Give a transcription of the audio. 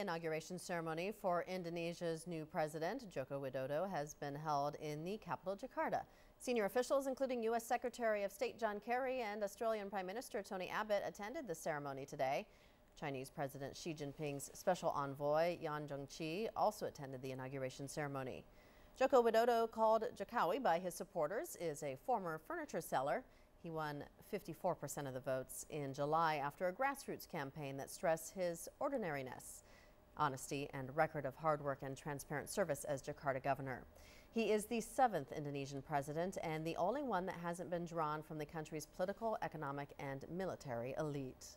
inauguration ceremony for Indonesia's new president, Joko Widodo, has been held in the capital, Jakarta. Senior officials, including U.S. Secretary of State John Kerry and Australian Prime Minister Tony Abbott, attended the ceremony today. Chinese President Xi Jinping's special envoy, Yang Jiechi, also attended the inauguration ceremony. Joko Widodo, called Jokowi by his supporters, is a former furniture seller. He won 54% of the votes in July after a grassroots campaign that stressed his ordinariness, honesty, and record of hard work and transparent service as Jakarta governor. He is the seventh Indonesian president and the only one that hasn't been drawn from the country's political, economic, and military elite.